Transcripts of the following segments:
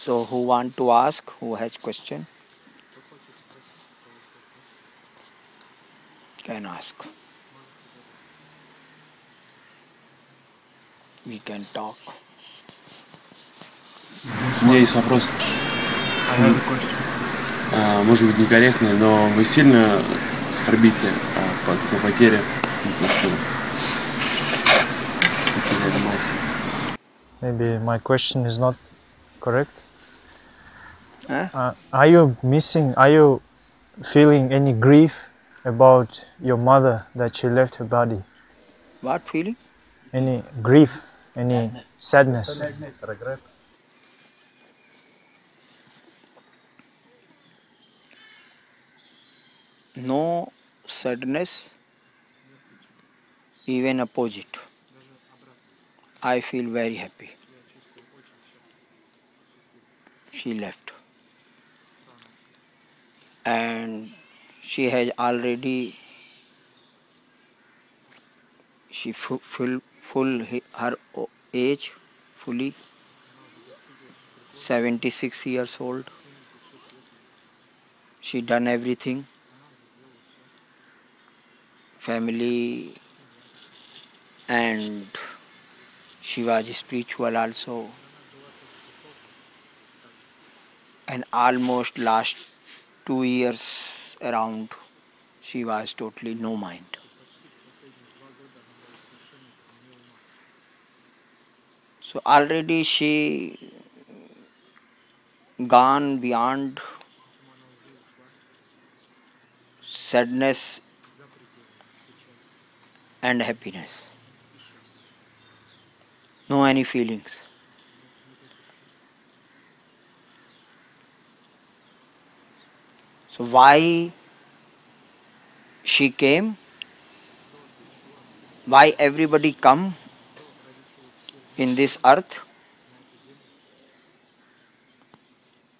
So who want to ask? Who has question? Can ask. We can talk. У меня есть вопрос. Question. А, может быть некорректный, но вы сильно скорбите а, по такой потере? Maybe my question is not correct. Huh? Uh, are you missing, are you feeling any grief about your mother that she left her body? What feeling? Any grief, any sadness? regret? No sadness, even opposite. I feel very happy. She left. And she has already she fu- full full her age fully 76 years old. She done everything. Family and she was spiritual also. And almost last two years around she was totally no mind so already she gone beyond sadness and happiness. No any feelings. Why she came? Why everybody come in this earth?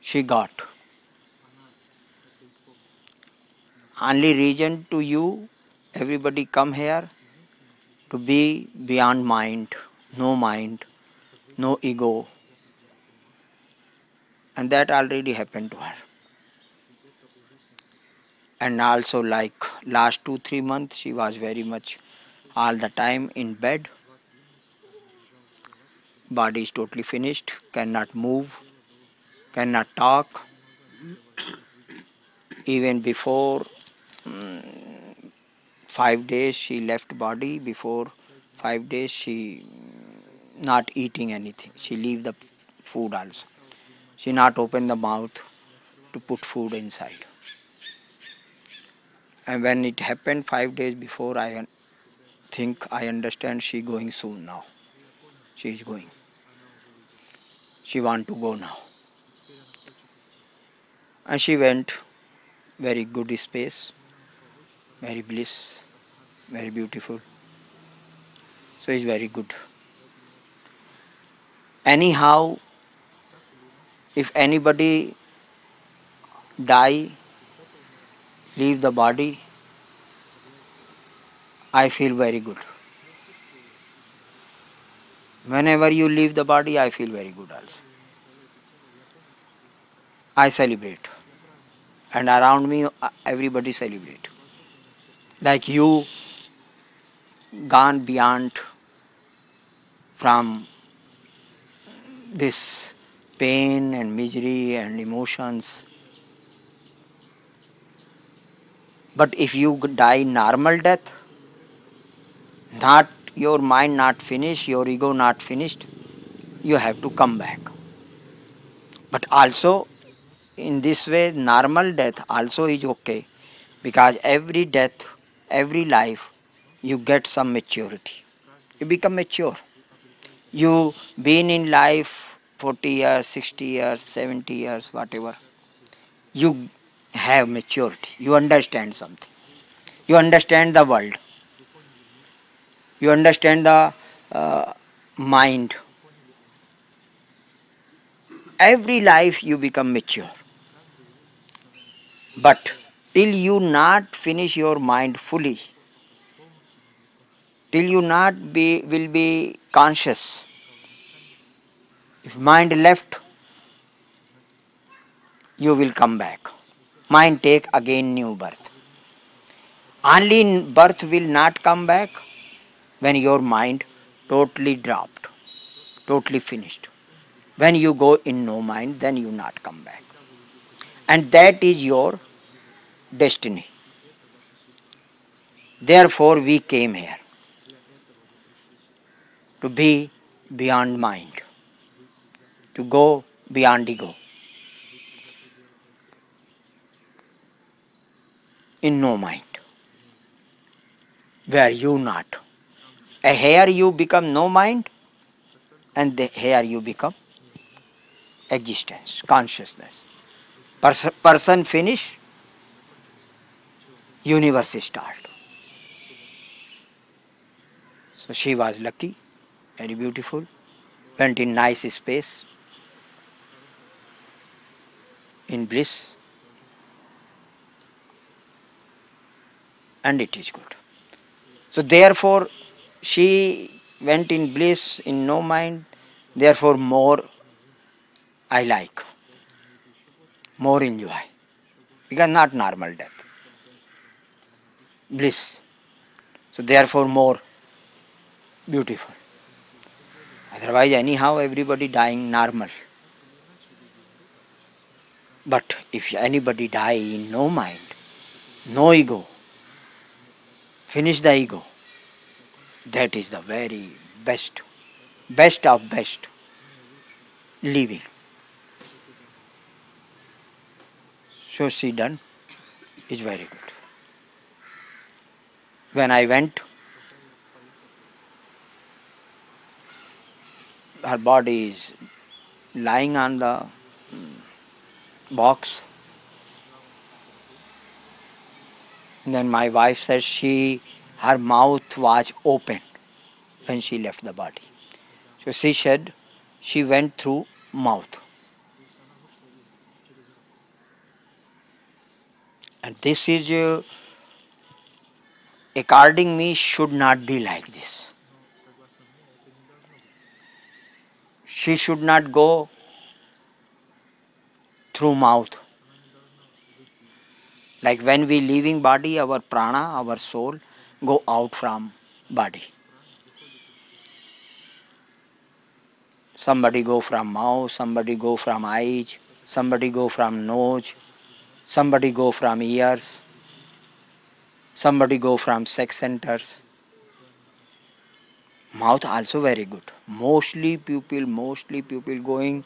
She got. Only reason to you, everybody come here to be beyond mind, no mind, no ego. And that already happened to her. And also, like last two, three months, she was very much all the time in bed. Body is totally finished, cannot move, cannot talk. Even before mm, five days she left body before five days she not eating anything she leave the food also she not open the mouth to put food inside and when it happened five days before i think i understand she going soon now she is going she want to go now and she went very good space very bliss, very beautiful. So it's very good. Anyhow, if anybody die, leave the body, I feel very good. Whenever you leave the body, I feel very good also. I celebrate. And around me, uh, everybody celebrate like you gone beyond from this pain and misery and emotions but if you die normal death not your mind not finished your ego not finished you have to come back. But also in this way normal death also is okay. Because every death every life you get some maturity. You become mature. You been in life 40 years 60 years 70 years whatever. You have maturity. You understand something. You understand the world. You understand the uh, mind. Every life you become mature. But till you not finish your mind fully till you not be will be conscious if mind left you will come back. Mind take again new birth. Only birth will not come back when your mind totally dropped, totally finished. When you go in no mind, then you not come back. And that is your destiny. Therefore, we came here to be beyond mind, to go beyond ego. In no mind, where you not. A here you become no mind, and the here you become existence, consciousness. Pers- person finish, universe start. So she was lucky, very beautiful, went in nice space, in bliss, and it is good. So therefore, she went in bliss, in no mind, therefore more I like, more enjoy, because not normal death, bliss. So therefore more beautiful. Otherwise, anyhow, everybody dying normal. But if anybody die in no mind, no ego, finish the ego, that is the very best, best of best living. So she done is very good. When I went, her body is lying on the mm, box. And then my wife says she her mouth was open when she left the body. So she said she went through mouth. And this is uh, according me should not be like this. She should not go through mouth. Like when we leaving body, our prana, our soul go out from body. Somebody go from mouth, somebody go from eyes, somebody go from nose, somebody go from ears, somebody go from sex centers. Mouth also very good. Mostly people, mostly people going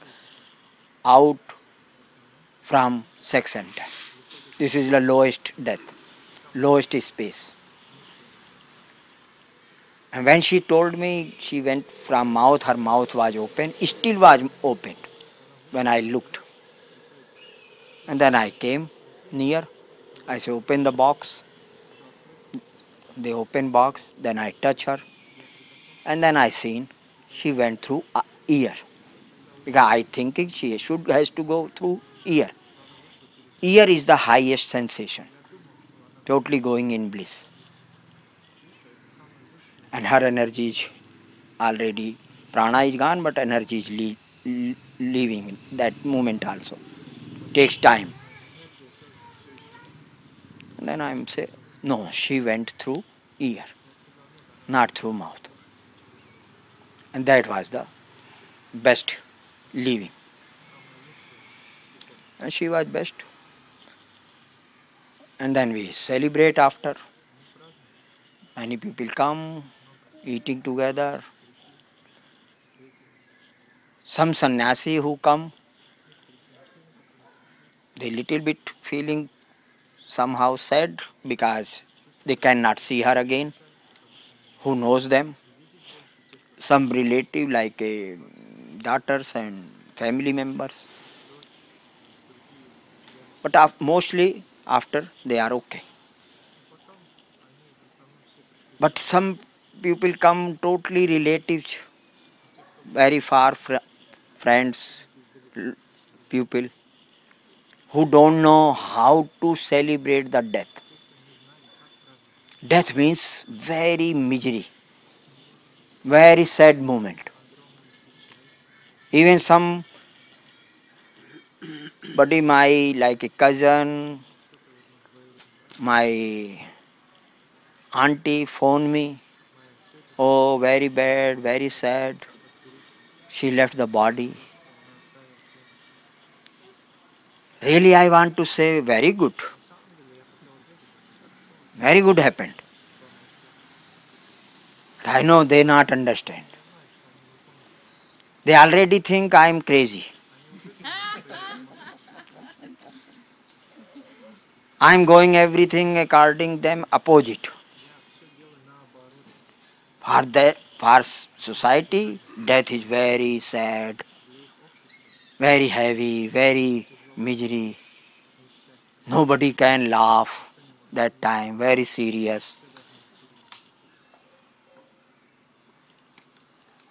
out from sex center. This is the lowest death, lowest space. And when she told me she went from mouth, her mouth was open, still was open when I looked. And then I came near. I said, open the box. They open box. Then I touch her. And then I seen she went through ear. Because I thinking she should has to go through ear. Ear is the highest sensation. Totally going in bliss. And her energy is already prana is gone, but energy is le- le- leaving that moment also. Takes time. And then I'm say, no, she went through ear, not through mouth. And that was the best living. And she was best. And then we celebrate after. Many people come, eating together. Some sannyasi who come, they little bit feeling somehow sad because they cannot see her again. Who knows them? Some relative like uh, daughters and family members. But mostly after they are okay. But some people come totally relatives, very far fr- friends, people who don't know how to celebrate the death. Death means very misery, very sad moment. Even some but my like a cousin, my auntie phoned me. Oh, very bad, very sad. She left the body. Really, I want to say very good. Very good happened. I know they not understand. They already think I am crazy. I am going everything according them opposite. For the, for society, death is very sad, very heavy, very misery. Nobody can laugh that time, very serious.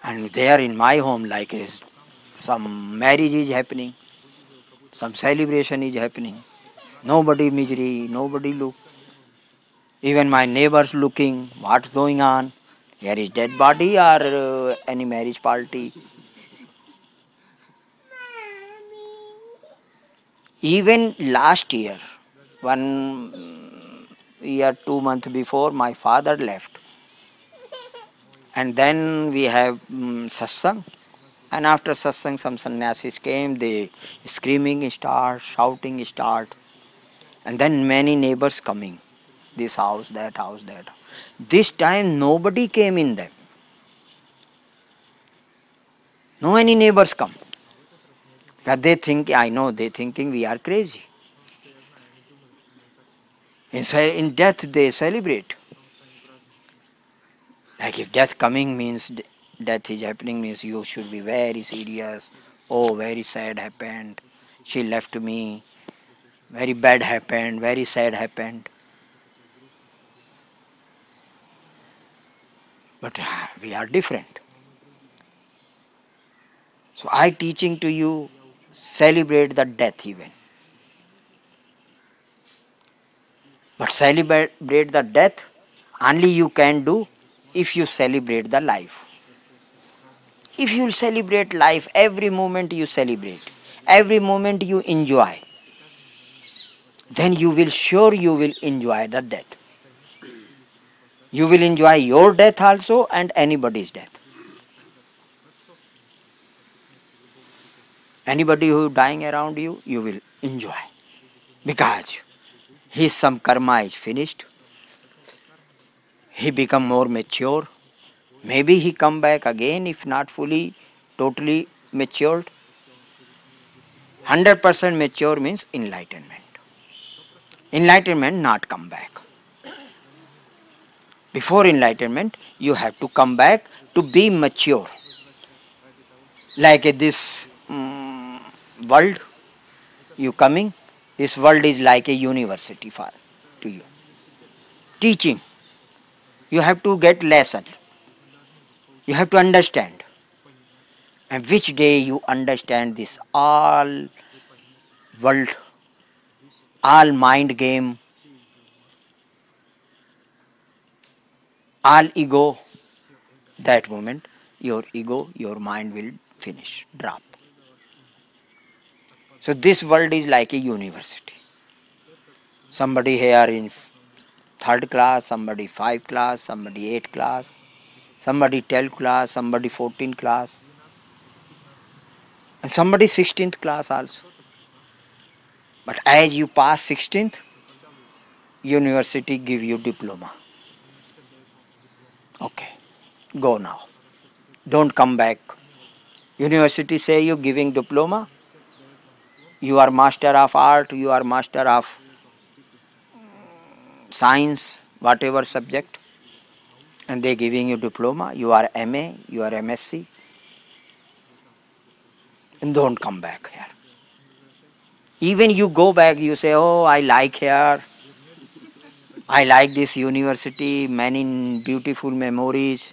And there in my home, like some marriage is happening, some celebration is happening. Nobody misery, nobody look. Even my neighbors looking, what's going on? Here is dead body or uh, any marriage party? Even last year, one year, two months before, my father left. And then we have um, satsang. And after satsang, some sannyasis came, they screaming start, shouting start. And then many neighbors coming. This house, that house, that. This time nobody came in them. No any neighbors come. Because they think, I know, they thinking we are crazy. In, in death they celebrate. Like if death coming means death is happening means you should be very serious. Oh, very sad happened. She left me. Very bad happened. Very sad happened. But uh, we are different. So I teaching to you celebrate the death even. But celebrate the death only you can do if you celebrate the life. If you celebrate life, every moment you celebrate, every moment you enjoy, then you will sure you will enjoy the death. You will enjoy your death also and anybody's death. Anybody who dying around you, you will enjoy. Because his some karma is finished. He become more mature. Maybe he come back again if not fully totally matured. 100% mature means enlightenment enlightenment not come back. Before enlightenment you have to come back to be mature. Like this um, world you coming this world is like a university for to you. Teaching you have to get lesson. You have to understand. And which day you understand this all world all mind game. All ego. That moment your ego your mind will finish drop. So this world is like a university. Somebody here in third class, somebody five class, somebody eight class, somebody 12 class, somebody 14 class, and somebody 16th class also. But as you pass 16th, university give you diploma. Okay, go now. Don't come back. University say you giving diploma. You are master of art, you are master of mm, science, whatever subject, and they giving you diploma, you are MA, you are MSc, and don't come back here. Even you go back, you say, oh, I like here, I like this university, many beautiful memories,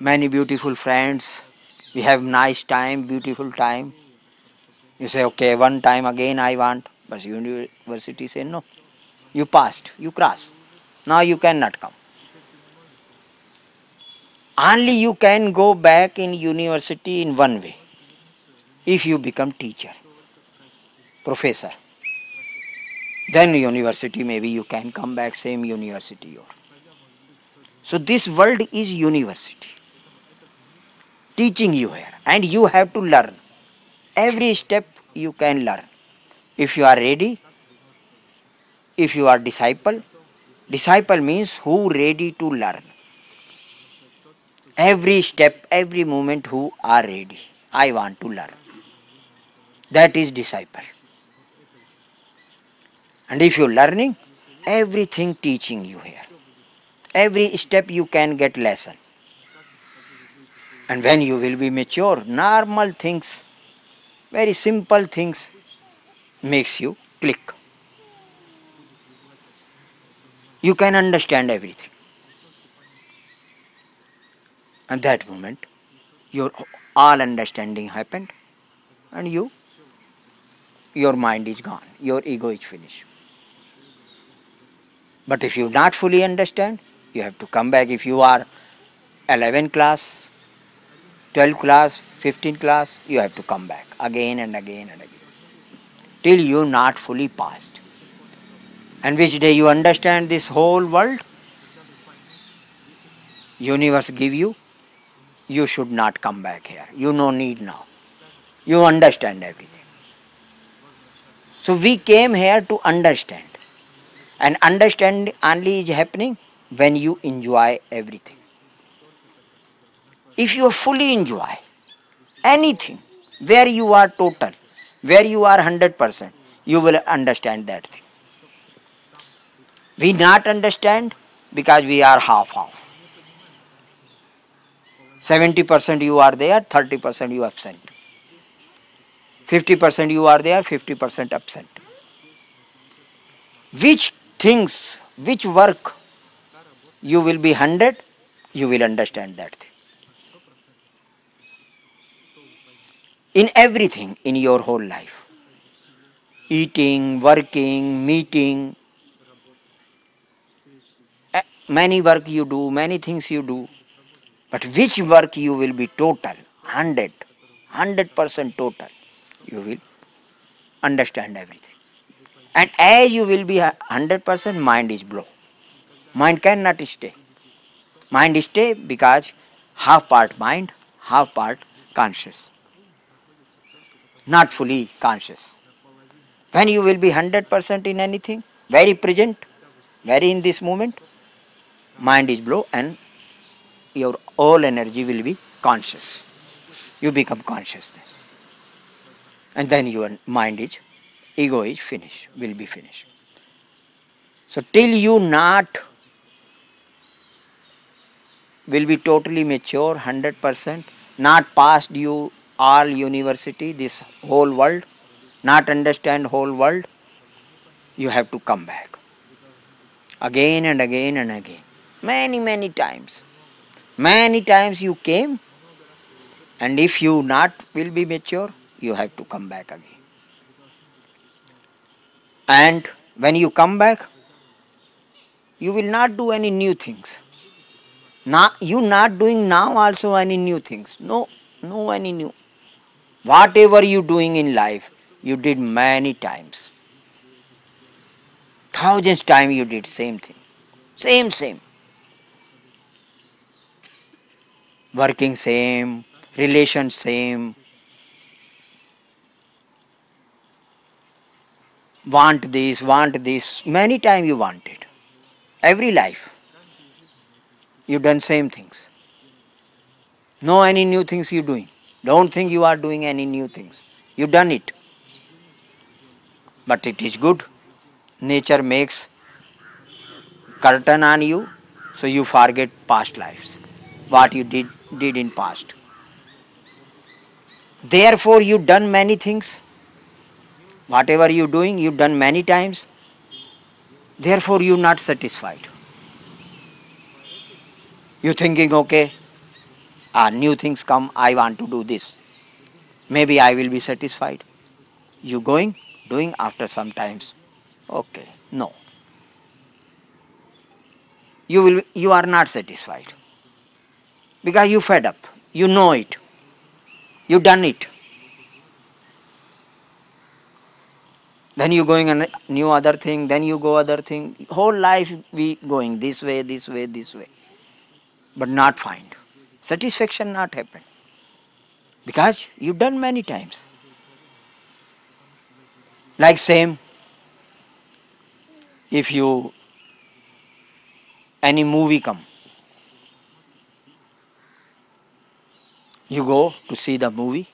many beautiful friends, we have nice time, beautiful time. You say, okay, one time again I want, but university say no. You passed, you crossed. Now you cannot come. Only you can go back in university in one way. if you become teacher, professor. Then university maybe you can come back same university or. So this world is university. Teaching you here and you have to learn. Every step you can learn. If you are ready if you are disciple disciple means who ready to learn. Every step every moment who are ready i want to learn. That is disciple and if you are learning everything teaching you here. Every step you can get lesson. And when you will be mature normal things very simple things makes you click. You can understand everything. And that moment your all understanding happened and you your mind is gone. Your ego is finished but if you not fully understand you have to come back. If you are 11 class 12 class 15 class you have to come back again and again and again. Till you not fully passed. And which day you understand this whole world? Universe give you you should not come back here. You no need now. You understand everything. So we came here to understand and understand only is happening when you enjoy everything. If you fully enjoy anything, where you are total, where you are 100%, you will understand that thing. We not understand because we are half half. 70% you are there, 30% you are absent. 50% you are there, 50% absent. Which things, which work you will be 100, you will understand that thing. In everything in your whole life eating, working, meeting, eh, many work you do, many things you do, but which work you will be total, 100, 100% total, you will understand everything. And as you will be 100%, mind is blow. Mind cannot stay. Mind stay because half part mind, half part conscious. Not fully conscious. When you will be 100% in anything, very present, very in this moment, mind is blow and your all energy will be conscious. You become consciousness. And then your mind is, ego is finished, will be finished. So till you not will be totally mature 100% not past you all university this whole world not understand whole world you have to come back. Again and again and again. Many many times. Many times you came and if you not will be mature you have to come back again and when you come back you will not do any new things now you not doing now also any new things. No, no any new. Whatever you doing in life, you did many times. Thousands time you did same thing. Same, same. Working same, relation same. Want this, want this. Many times you want it. Every life You've done same things. No any new things you're doing. Don't think you are doing any new things. You have done it. But it is good. Nature makes curtain on you, so you forget past lives, what you did did in past. Therefore you've done many things. Whatever you are doing, you have done many times. Therefore you are not satisfied You're thinking, okay, ah, new things come, I want to do this. Maybe I will be satisfied. You going, doing after some times. Okay, no. You will you are not satisfied. Because you fed up. You know it. You have done it. Then you going a new other thing then you go other thing. Whole life we going this way this way this way. But not find. Satisfaction not happen. Because you done many times. Like same if you any movie come you go to see the movie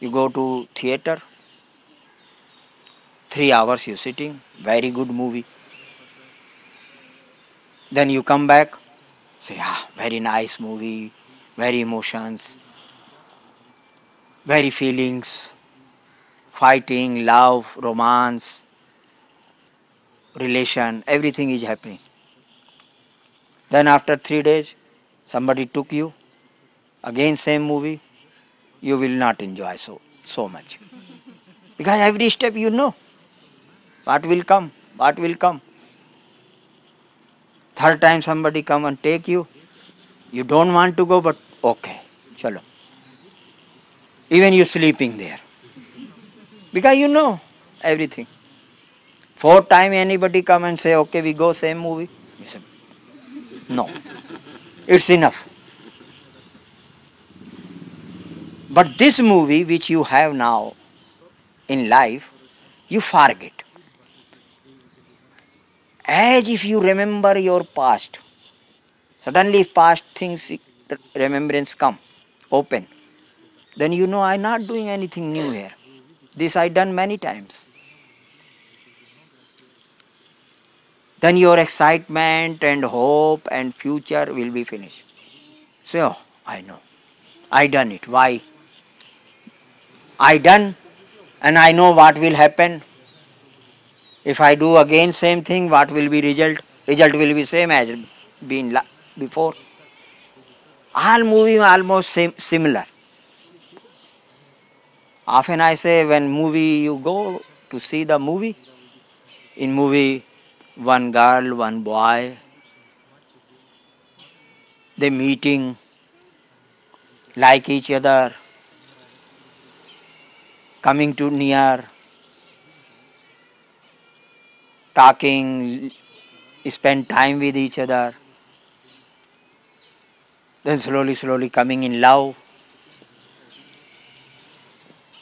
you go to theater three hours you're sitting very good movie. Then you come back say ah very nice movie very emotions very feelings fighting love romance relation everything is happening. Then after 3 days somebody took you again same movie you will not enjoy so so much. Because every step you know what will come? What will come? Third time somebody come and take you you don't want to go but okay chalo. Even you sleeping there. Because you know everything. Fourth time anybody come and say okay we go same movie. You say no it's enough. But this movie which you have now in life you forget as if you remember your past. Suddenly past things remembrance come, open. Then you know I'm not doing anything new here. This I done many times. Then your excitement and hope and future will be finished. Say, oh, I know. I done it. Why? I done and I know what will happen if I do again same thing, what will be result? Result will be same as been before. All moving almost same similar. Often I say when movie you go to see the movie, in movie one girl, one boy, they meeting, like each other, coming to near, talking, spend time with each other, then slowly, slowly coming in love,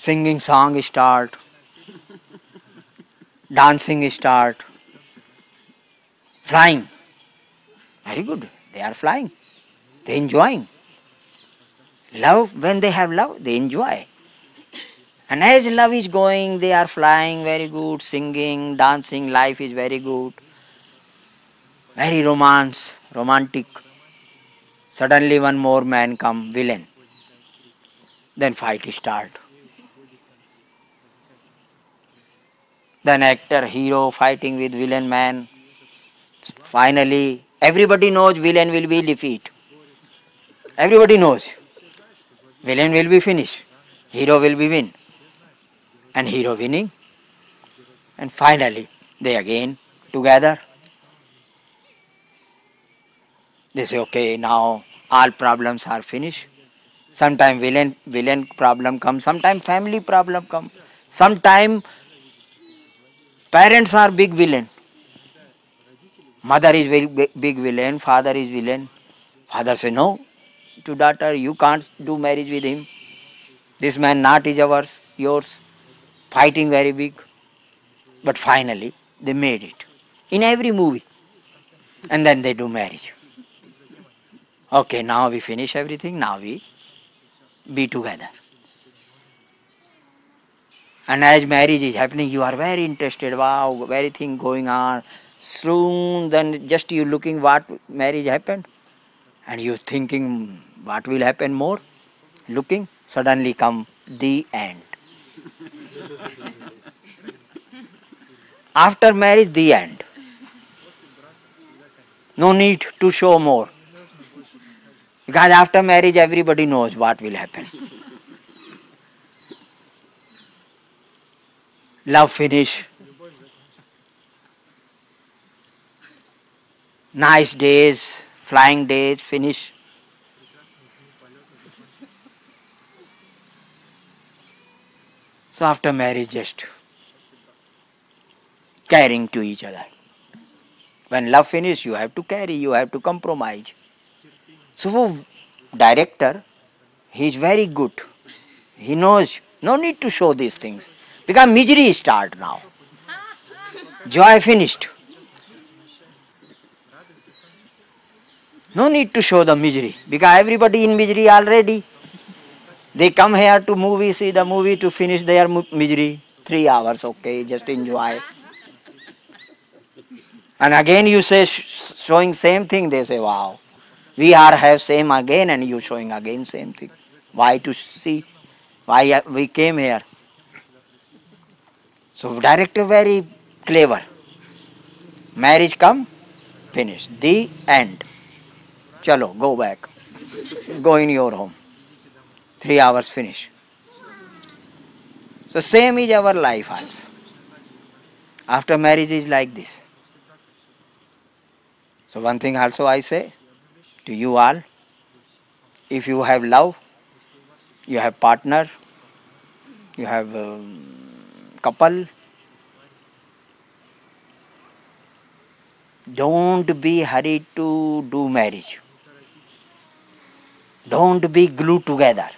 singing song start, dancing start, flying. Very good, they are flying, they enjoying. Love, when they have love, they enjoy. And as love is going, they are flying very good, singing, dancing, life is very good. Very romance, romantic. Suddenly one more man come, villain. Then fight start. Then actor, hero fighting with villain man. Finally, everybody knows villain will be defeat. Everybody knows. Villain will be finished. Hero will be win and hero winning. And finally, they again together. They say, okay, now all problems are finished. Sometime villain villain problem come, sometime family problem come, sometime parents are big villain. Mother is very big villain, father is villain. Father say no to daughter, you can't do marriage with him. This man not is ours, yours fighting very big. But finally, they made it in every movie. And then they do marriage. Okay, now we finish everything, now we be together. And as marriage is happening, you are very interested. Wow, very thing going on. Soon, then just you looking what marriage happened, and you thinking what will happen more. Looking, suddenly come the end. After marriage, the end. No need to show more. Because after marriage, everybody knows what will happen. Love finish. Nice days, flying days finish. So after marriage, just caring to each other. When love finishes, you have to carry, you have to compromise. So, director, he is very good. He knows no need to show these things because misery start now. Joy finished. No need to show the misery because everybody in misery already. They come here to movie, see the movie to finish their misery. Three hours, okay, just enjoy. And again you say showing same thing, they say, wow. We are have same again and you showing again same thing. Why to see? Why uh, we came here? So director very clever. Marriage come, finish. The end. Chalo, go back. Go in your home. Three hours finish. So same is our life also. After marriage is like this. So one thing also I say to you all, if you have love, you have partner, you have um, couple, don't be hurried to do marriage. Don't be glued together.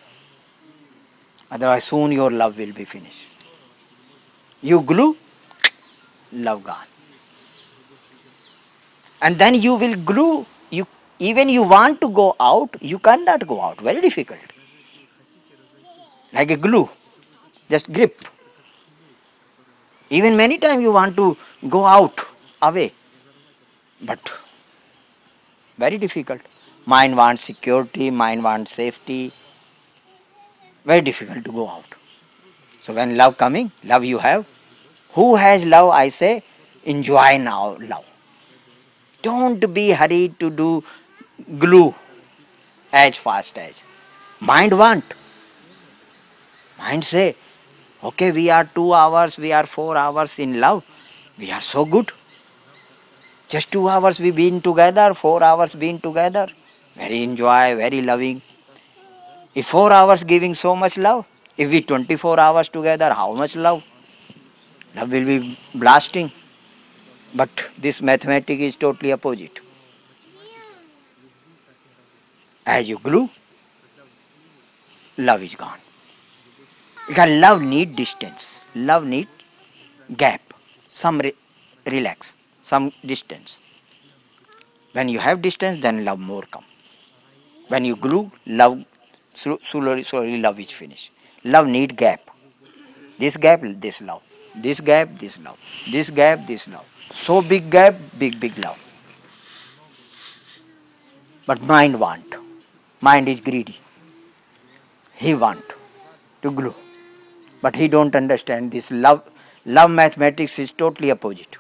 Otherwise, soon your love will be finished. You glue, love gone. And then you will glue. You even you want to go out, you cannot go out. Very difficult. Like a glue, just grip. Even many times you want to go out, away, but very difficult. Mind wants security, mind wants safety. Very difficult to go out. So when love coming, love you have. Who has love? I say, enjoy now love. Don't be hurried to do glue as fast as. Mind want. Mind say, okay, we are two hours, we are four hours in love. We are so good. Just two hours we been together, four hours been together. Very enjoy, very loving. If four hours giving so much love, if we 24 hours together, how much love? Love will be blasting. But this mathematics is totally opposite. As you glue, love is gone. Because love need distance. Love need gap. Some re- relax. Some distance. When you have distance, then love more come. When you glue, love slowly, slowly love is finished. Love need gap. This gap, this love. This gap, this love. This gap, this love. So big gap, big, big love. But mind want. Mind is greedy. He want to glue. But he don't understand this love. Love mathematics is totally opposite.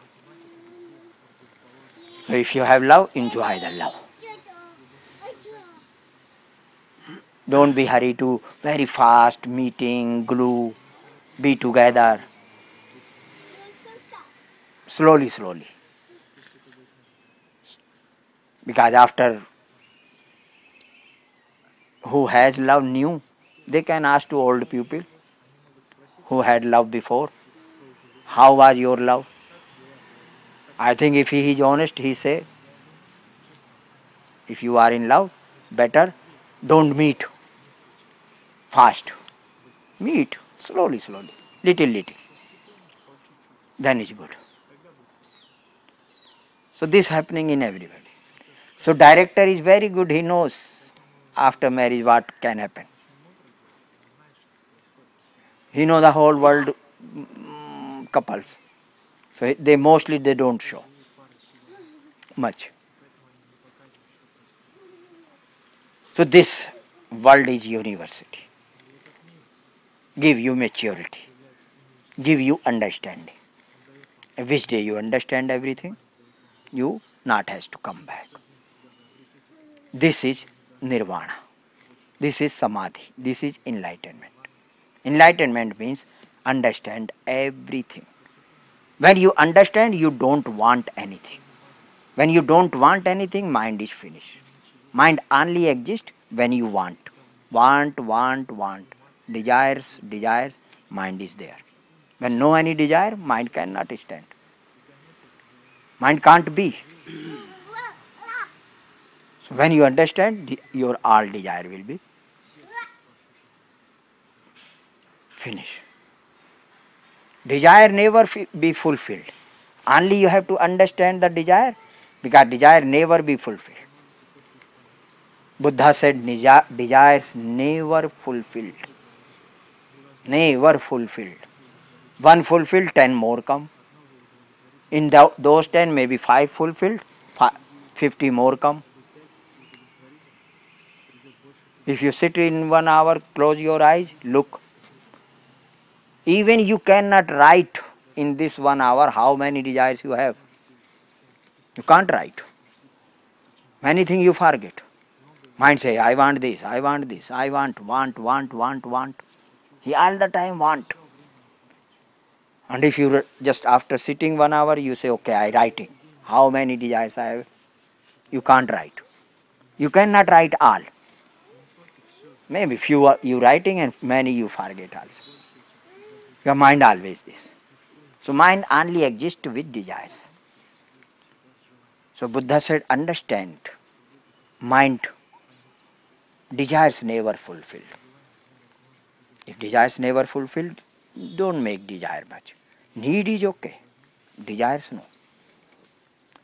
So if you have love, enjoy the love. Don't be hurry to very fast meeting, glue, be together. Slowly, slowly. Because after who has love new, they can ask to old people who had love before, how was your love? I think if he is honest, he say, if you are in love, better don't meet fast. Meet slowly, slowly, little, little. Then is good. So this happening in everybody. So director is very good. He knows after marriage what can happen. He know the whole world mm, couples. So they mostly they don't show much. So this world is university. Give you maturity. Give you understanding. Which day you understand everything, you not has to come back. This is nirvana. This is samadhi. This is enlightenment. Enlightenment means understand everything. When you understand, you don't want anything. When you don't want anything, mind is finished. Mind only exists when you want. Want, want, want. Desires, desires, mind is there. When no any desire, mind cannot stand. Mind can't be. So when you understand, your all desire will be finished. Desire never be fulfilled. Only you have to understand the desire because desire never be fulfilled. Buddha said desires never fulfilled. Never fulfilled. One fulfilled, ten more come. In tho- those ten, maybe five fulfilled, fi- fifty more come. If you sit in one hour, close your eyes, look. Even you cannot write in this one hour how many desires you have. You can't write. Many things you forget. Mind say, I want this, I want this, I want, want, want, want, want. He all the time want. And if you just after sitting one hour, you say, okay, I writing. How many desires I have? You can't write. You cannot write all. Maybe few are you writing and many you forget also. Your mind always this. So mind only exists with desires. So Buddha said, understand, mind, desires never fulfilled. If desires never fulfilled, don't make desire much. Need is okay. Desires no.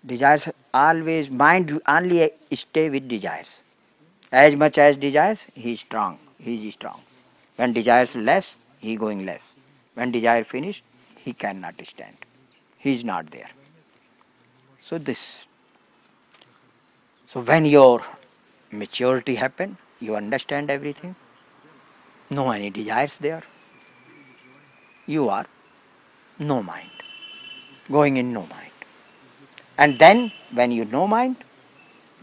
Desires always mind only stay with desires. As much as desires, he is strong. He is strong. When desires less, he going less. When desire finished, he cannot stand. He is not there. So this. So when your maturity happen, you understand everything. No any desires there. You are no mind. Going in no mind. And then when you no mind,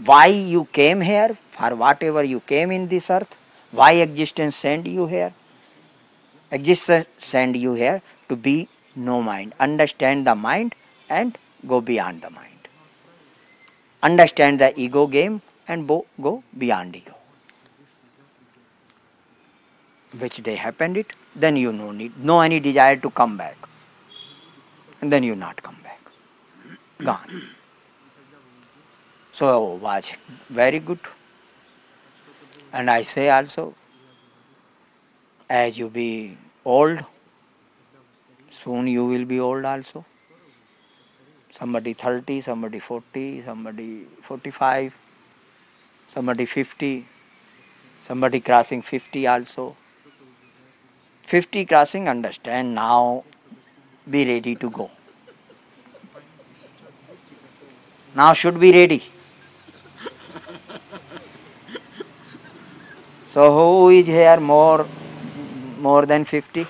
why you came here, for whatever you came in this earth, why existence sent you here? Existence sent you here to be no mind. Understand the mind and go beyond the mind. Understand the ego game and bo- go beyond ego. Which day happened it, then you no need, no any desire to come back. And then you not come back. Gone. So was very good. And I say also, as you be old, soon you will be old also. Somebody 30, somebody 40, somebody 45, somebody 50, somebody crossing 50 also. 50 crossing, understand now, be ready to go. Now should be ready. So who is here more more than 50?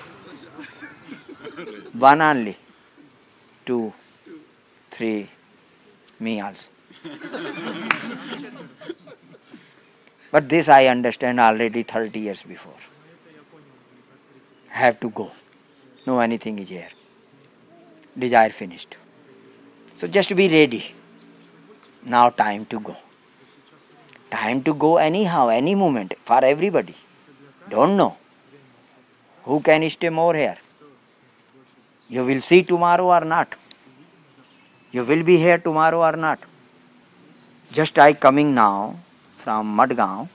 One only. Two, three, me also. but this I understand already 30 years before. Have to go. No anything is here. Desire finished. So just be ready. Now time to go. Time to go anyhow, any moment, for everybody. Don't know. Who can stay more here? You will see tomorrow or not. You will be here tomorrow or not. Just I coming now from Madgaon.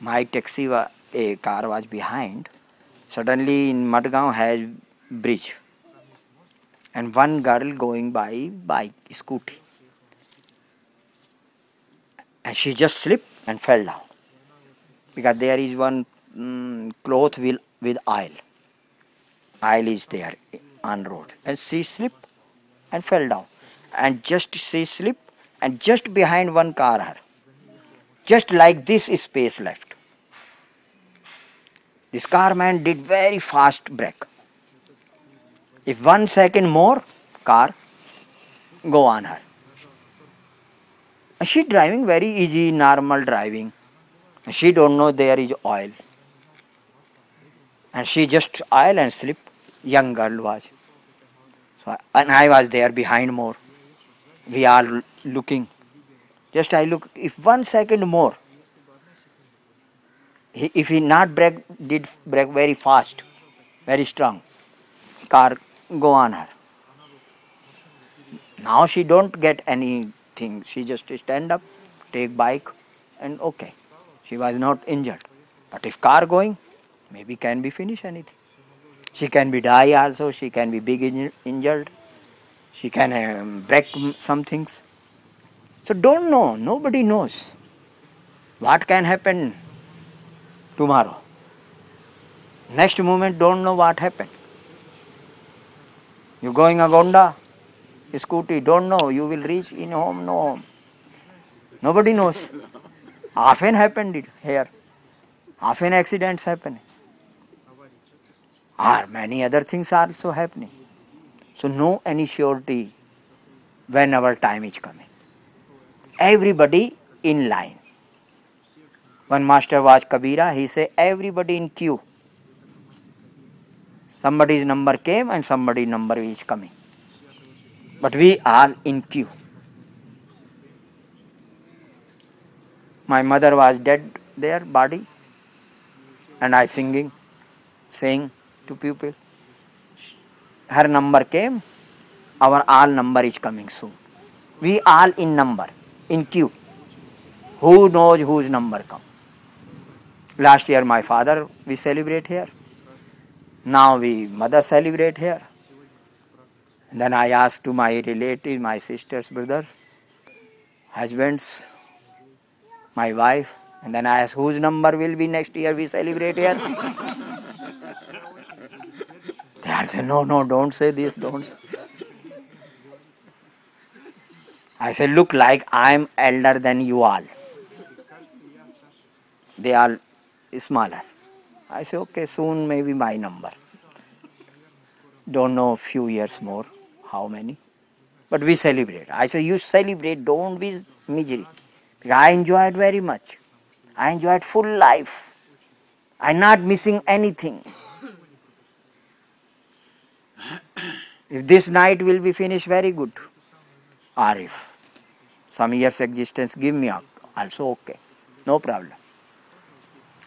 My taxi, a car was behind. Suddenly in Madgaon has bridge. And one girl going by bike, scooty. And she just slipped and fell down. Because there is one mm, cloth with, with oil. Oil is there on road. And she slipped and fell down. And just she slipped and just behind one car her. Just like this space left. This car man did very fast brake. If one second more, car go on her. She driving very easy, normal driving. She don't know there is oil. And she just oil and slip. Young girl was. So and I was there behind more. We are looking. Just I look. If one second more, he, if he not brake, did brake very fast, very strong, car go on her. Now she don't get anything. She just stand up, take bike, and okay. She was not injured. But if car going, maybe can be finish anything. She can be die also. She can be big inju- injured. She can um, break some things. So don't know. Nobody knows what can happen tomorrow. Next moment, don't know what happened. You going Agonda, scooty, don't know. You will reach in home, no home. Nobody knows. Often happened it here. Often accidents happen. Or many other things are also happening. So no any surety when our time is coming. Everybody in line. One master was Kabira, he said everybody in queue. Somebody's number came and somebody's number is coming. But we are in queue. My mother was dead there, body, and I singing, saying to people. Her number came, our all number is coming soon. We all in number, in queue. Who knows whose number come? Last year my father we celebrate here. Now we mother celebrate here. Then I asked to my relatives, my sisters, brothers, husbands, my wife, and then I asked whose number will be next year we celebrate here. they all say, no, no, don't say this, don't. say." I said, look like I'm elder than you all. They are smaller. I say, okay, soon maybe my number. Don't know few years more, how many. But we celebrate. I say, you celebrate, don't be misery. I enjoyed very much. I enjoyed full life. I'm not missing anything. If this night will be finished, very good. Or if some years existence give me also okay. No problem.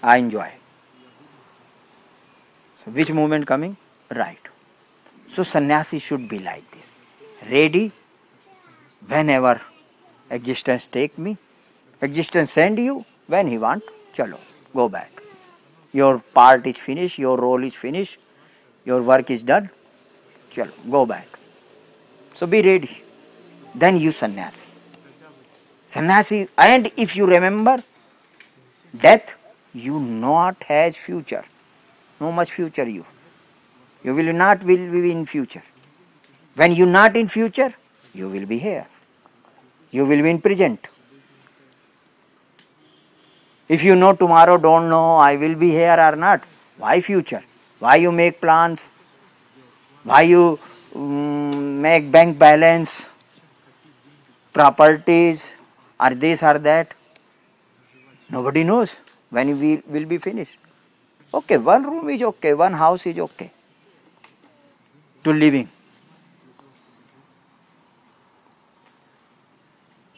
I enjoy. So which movement coming? Right. So sannyasi should be like this. Ready whenever existence take me. Existence send you when he want. Chalo, go back. Your part is finished, your role is finished, your work is done. Chalo, go back. So be ready. Then you sannyasi. Sannyasi, and if you remember, death, you not has future. No much future you. You will not will be in future. When you not in future, you will be here. You will be in present. If you know tomorrow, don't know I will be here or not. Why future? Why you make plans? Why you mm, make bank balance, properties, or this or that? Nobody knows when we will be finished. Okay, one room is okay, one house is okay to living.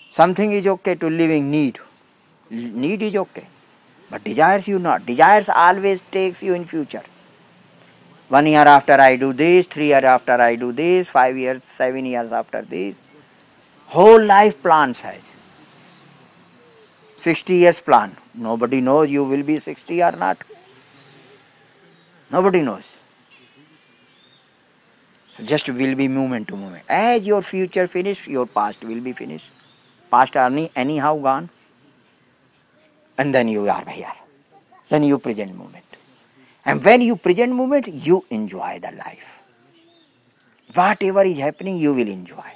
Something is okay to living need. Need is okay. But desires you not. Desires always takes you in future. One year after I do this, three year after I do this, five years, seven years after this. Whole life plans has. 60 years plan. Nobody knows you will be 60 or not. Nobody knows. So just will be moment to moment. As your future finish, your past will be finished. Past are any, anyhow gone. And then you are here. Then you present moment. And when you present moment, you enjoy the life. Whatever is happening, you will enjoy.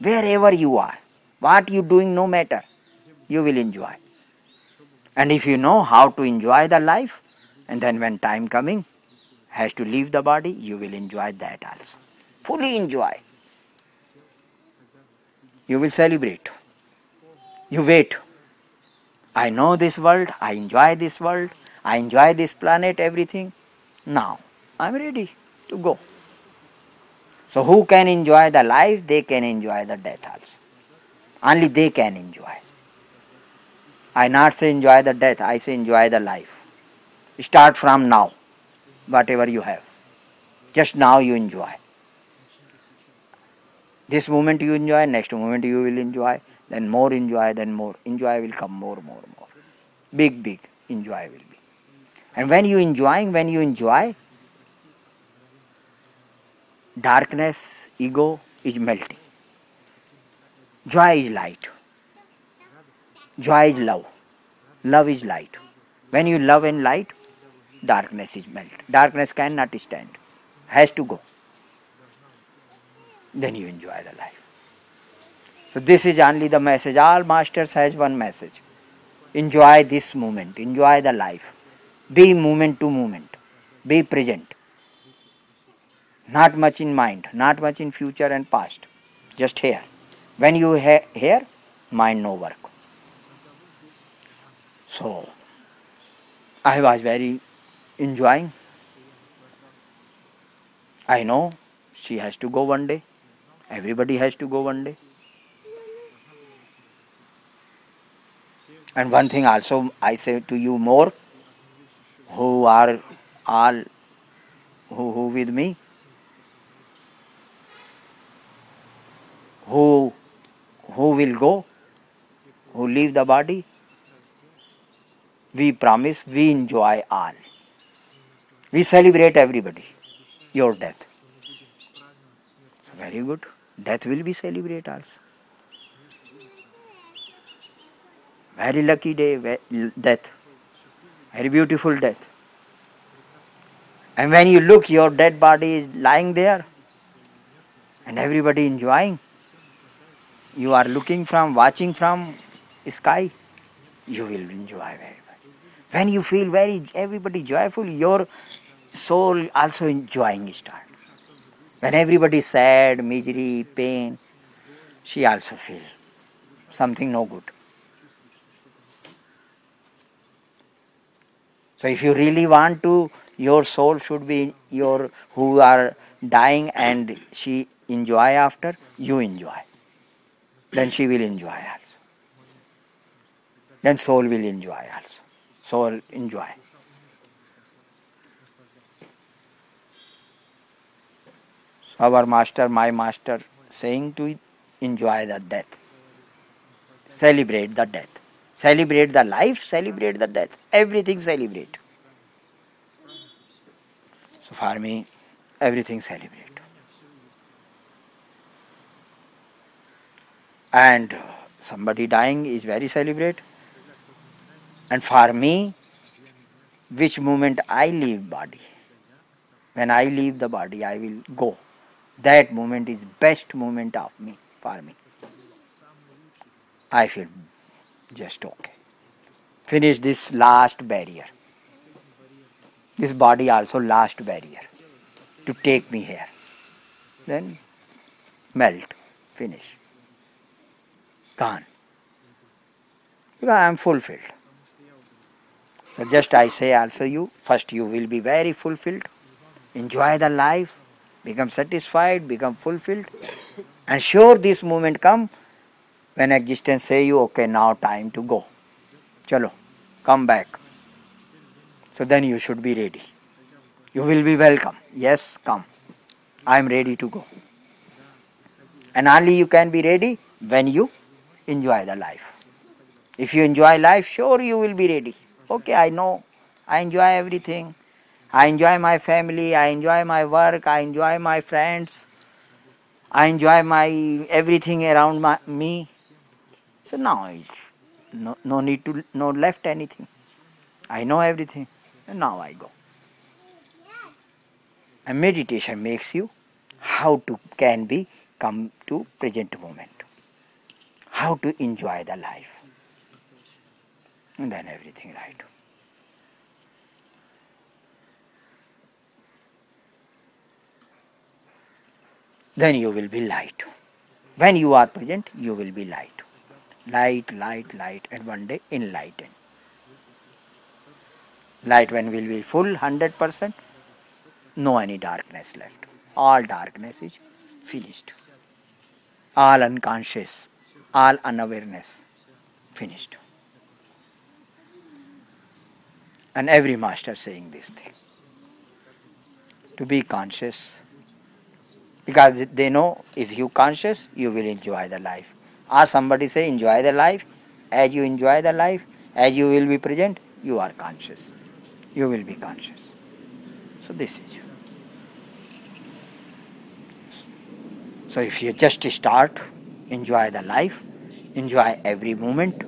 Wherever you are, what you doing, no matter, you will enjoy. And if you know how to enjoy the life, and then when time coming, has to leave the body, you will enjoy that also. Fully enjoy. You will celebrate. You wait. I know this world, I enjoy this world, I enjoy this planet, everything. Now, I'm ready to go. So, who can enjoy the life? They can enjoy the death also. Only they can enjoy. I not say enjoy the death, I say enjoy the life. Start from now, whatever you have. Just now you enjoy. This moment you enjoy, next moment you will enjoy, then more enjoy, then more. Enjoy will come more, more, more. Big, big enjoy will be. And when you enjoying, when you enjoy, darkness, ego is melting. Joy is light. Joy is love. Love is light. When you love and light, darkness is melt. Darkness cannot stand. Has to go. Then you enjoy the life. So this is only the message. All masters has one message. Enjoy this moment. Enjoy the life. Be moment to moment. Be present. Not much in mind. Not much in future and past. Just here. When you ha- here, mind no work. So I was very enjoying. I know she has to go one day. Everybody has to go one day. And one thing also I say to you more who are all who, who with me who who will go who leave the body we promise we enjoy all. We celebrate everybody your death. So very good. Death will be celebrated also. Very lucky day death. Very beautiful death. And when you look your dead body is lying there and everybody enjoying. You are looking from watching from sky you will enjoy very when you feel very everybody joyful your soul also enjoying start when everybody is sad misery pain she also feel something no good. So if you really want to your soul should be your who are dying and she enjoy after you enjoy. Then she will enjoy also. Then soul will enjoy also soul enjoy. So our master my master saying to enjoy the death. Celebrate the death. Celebrate the life celebrate the death. Everything celebrate. So for me everything celebrate. And somebody dying is very celebrate and for me which moment i leave body? When i leave the body i will go. That moment is best moment of me for me. I feel just okay. Finish this last barrier. This body also last barrier to take me here. Then melt finish. Gone. Because i am fulfilled so just i say also you first you will be very fulfilled. Enjoy the life become satisfied become fulfilled. And sure this moment come when existence say you okay now time to go. Chalo come back. So then you should be ready. You will be welcome. Yes come. I am ready to go. And only you can be ready when you enjoy the life. If you enjoy life sure you will be ready okay i know. I enjoy everything. I enjoy my family. I enjoy my work. I enjoy my friends. I enjoy my everything around my, me. So now no, no need to no left anything. I know everything. And now i go. And meditation makes you how to can be come to present moment. How to enjoy the life and then everything right. Then you will be light. When you are present you will be light. Light light light and one day enlighten light when will be full 100% no any darkness left. All darkness is finished. All unconscious all unawareness finished and every master saying this thing. To be conscious. Because they know if you conscious you will enjoy the life. Or somebody say enjoy the life. As you enjoy the life as you will be present you are conscious. You will be conscious. So this is so if you just start enjoy the life enjoy every moment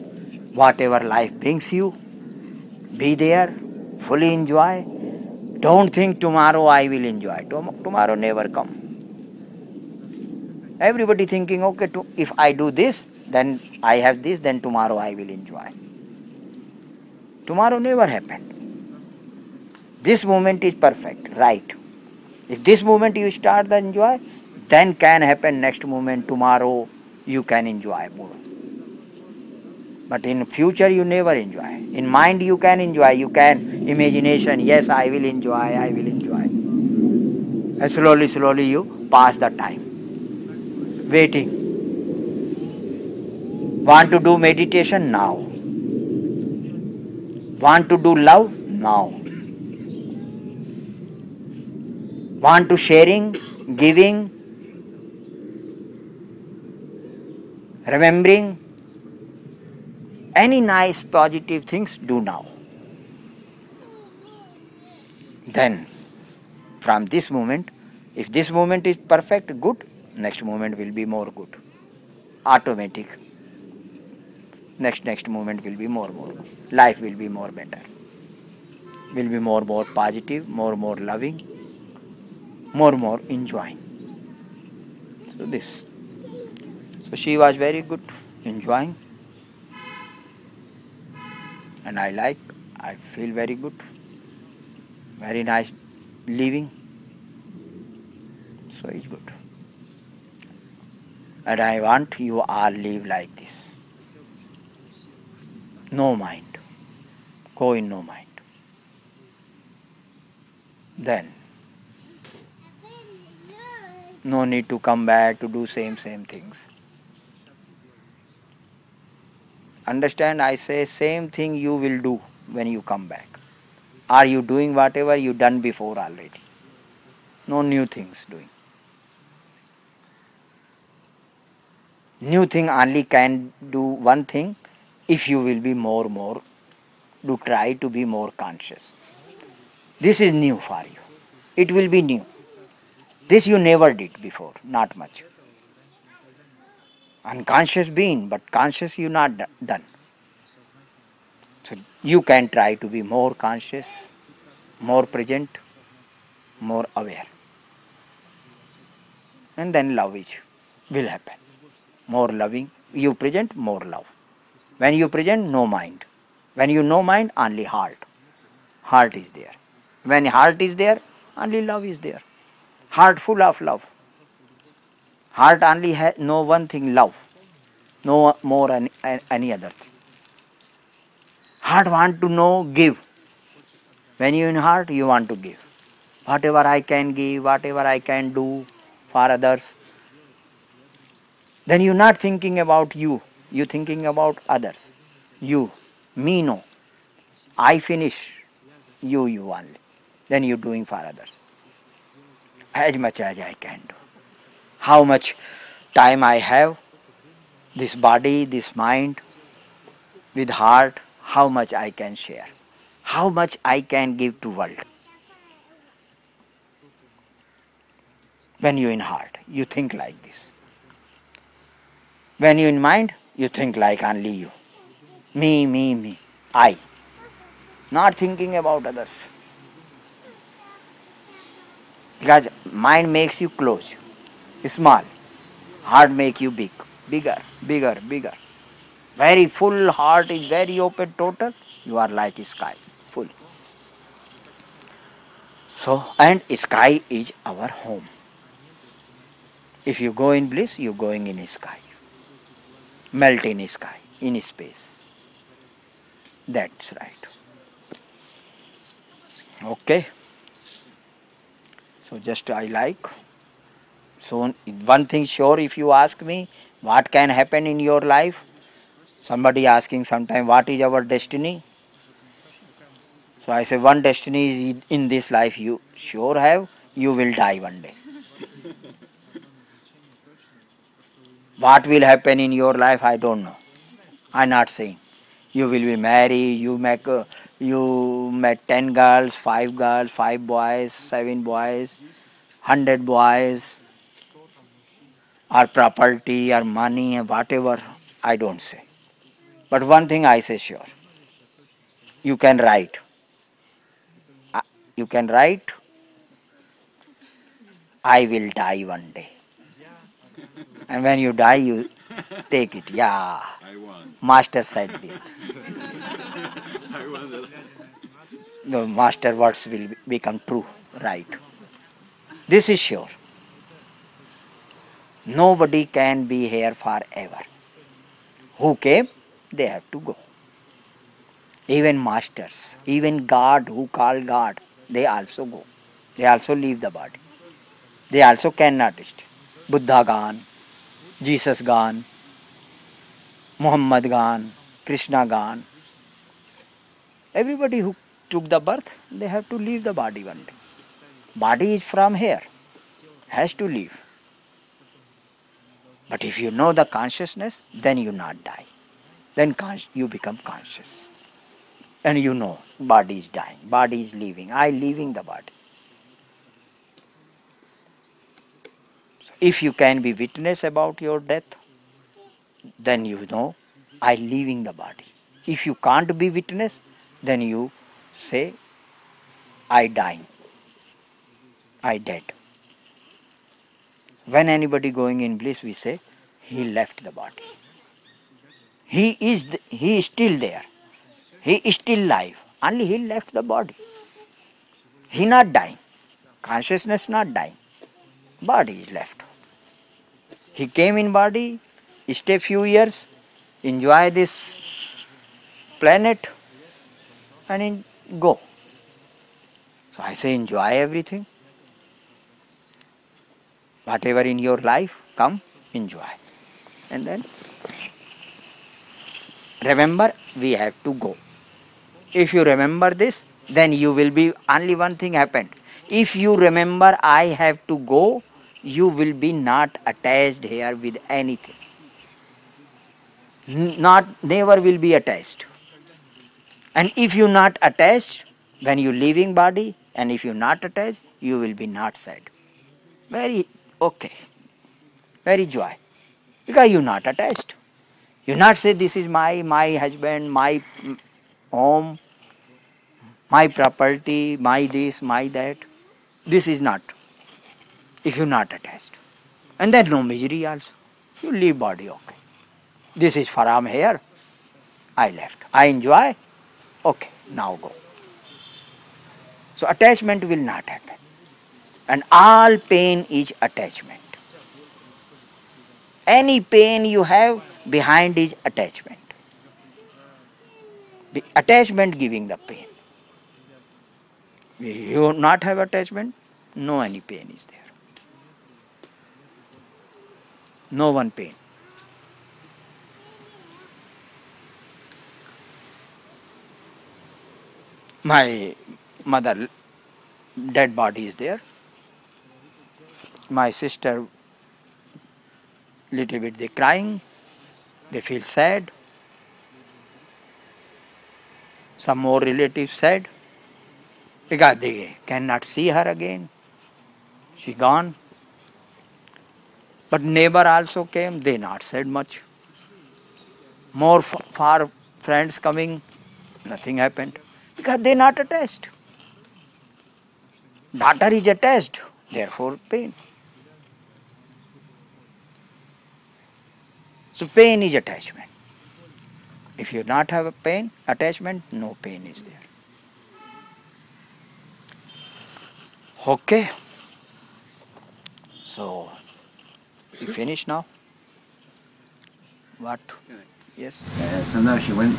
whatever life brings you be there fully enjoy. Don't think tomorrow i will enjoy. Tomorrow never come. Everybody thinking okay to, if i do this then i have this then tomorrow i will enjoy. Tomorrow never happened this moment is perfect right? If this moment you start the enjoy then can happen next moment tomorrow you can enjoy more but in future you never enjoy. In mind you can enjoy. You can imagination yes i will enjoy i will enjoy. And slowly slowly you pass the time. Waiting. Want to do meditation? Now. Want to do love? Now. Want to sharing giving remembering any nice positive things do now. Then from this moment if this moment is perfect good next moment will be more good. Automatic. Next next moment will be more more life will be more better. Will be more more positive more more loving more more enjoying. So this. So she was very good enjoying and I like, I feel very good, very nice living. So it's good. And I want you all live like this. No mind. Go in no mind. Then no need to come back to do same same things. Understand, I say same thing you will do when you come back. Are you doing whatever you done before already? No new things doing. New thing only can do one thing if you will be more more to try to be more conscious. This is new for you. It will be new. This you never did before, not much unconscious being, but conscious you not done. So you can try to be more conscious, more present, more aware. And then love is will happen. More loving, you present, more love. When you present, no mind. When you know mind, only heart. Heart is there. When heart is there, only love is there. Heart full of love. Heart only has no one thing love, no more any, any other thing. Heart want to know give. When you in heart, you want to give. Whatever I can give, whatever I can do for others. Then you're not thinking about you, you're thinking about others. You, me no. I finish, you, you only. Then you're doing for others. As much as I can do how much time I have, this body, this mind, with heart, how much I can share, how much I can give to world. When you in heart, you think like this. When you in mind, you think like only you. Me, me, me, I. Not thinking about others. Because mind makes you close small. Heart make you big, bigger, bigger, bigger. Very full heart is very open total. You are like sky, full. So, and sky is our home. If you go in bliss, you are going in sky. Melt in sky, in space. That's right. Okay. So just I like. So one thing sure if you ask me what can happen in your life, somebody asking sometime what is our destiny. So I say one destiny is in this life you sure have, you will die one day. What will happen in your life, I don't know. I'm not saying. You will be married, you make uh, you met 10 girls, 5 girls, 5 boys, 7 boys, 100 boys, or property or money or whatever, I don't say. But one thing I say sure you can write. Uh, You can write, I will die one day. And when you die, you take it. Yeah. Master said this. The master words will be- become true, right? This is sure. Nobody can be here forever. Who came, they have to go. Even masters, even God who call God, they also go. They also leave the body. They also cannot stay. Buddha gone, Jesus gone, Muhammad gone, Krishna gone. Everybody who took the birth, they have to leave the body one day. Body is from here, has to leave. But if you know the consciousness, then you not die. Then you become conscious. And you know body is dying, body is leaving, I leaving the body. If you can be witness about your death, then you know I leaving the body. If you can't be witness, then you say I dying. I dead. When anybody going in bliss, we say he left the body. He is he is still there. He is still alive. Only he left the body. He not dying. Consciousness not dying. Body is left. He came in body, stay few years, enjoy this planet, and in, go. So I say enjoy everything. Whatever in your life, come, enjoy. And then remember we have to go. If you remember this, then you will be only one thing happened. If you remember I have to go, you will be not attached here with anything. Not never will be attached. And if you not attached, when you leaving body, and if you not attached, you will be not sad. Very okay. Very joy. Because you not attached. You not say this is my my husband, my home, my property, my this, my that. This is not. If you not attached. And then no misery also. You leave body okay. This is Faram here. I left. I enjoy. Okay, now go. So attachment will not happen. And all pain is attachment. Any pain you have behind is attachment. The attachment giving the pain. You not have attachment, no any pain is there. No one pain. My mother dead body is there. My sister little bit they crying, they feel sad. Some more relatives said because they cannot see her again. She gone. But neighbor also came, they not said much. More far friends coming, nothing happened because they not attached. Daughter is attached, therefore pain. So pain is attachment. If you not have a pain, attachment, no pain is there. Okay. So you finish now? What? Yes. Uh, Samdarshi, when